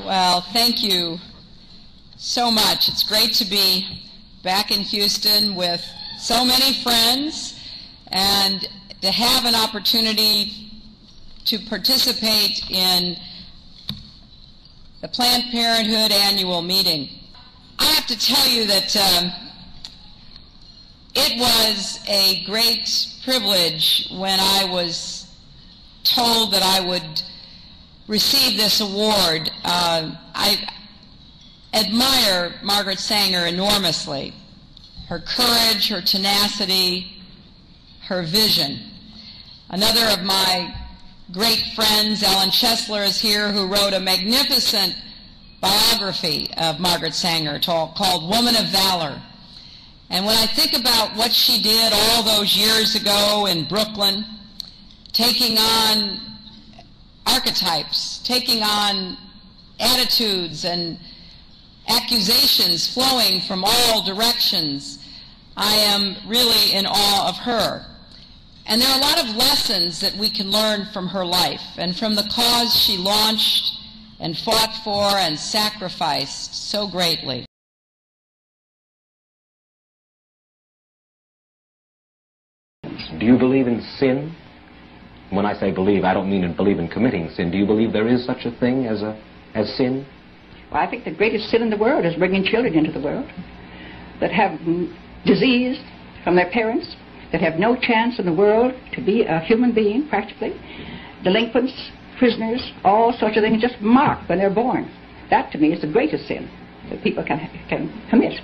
Well, thank you so much. It's great to be back in Houston with so many friends and to have an opportunity to participate in the Planned Parenthood annual meeting. I have to tell you that um, it was a great privilege when I was told that I would receive this award. Uh, I admire Margaret Sanger enormously. Her courage, her tenacity, her vision. Another of my great friends, Ellen Chesler, is here, who wrote a magnificent biography of Margaret Sanger called Woman of Valor. And when I think about what she did all those years ago in Brooklyn, taking on archetypes, taking on attitudes and accusations flowing from all directions, I am really in awe of her. And there are a lot of lessons that we can learn from her life and from the cause she launched and fought for and sacrificed so greatly. Do you believe in sin? When I say believe, I don't mean in believe in committing sin. Do you believe there is such a thing as a as sin? Well, I think the greatest sin in the world is bringing children into the world that have disease from their parents, that have no chance in the world to be a human being, practically, delinquents, prisoners, all sorts of things just marked when they're born. That, to me, is the greatest sin that people can, can commit.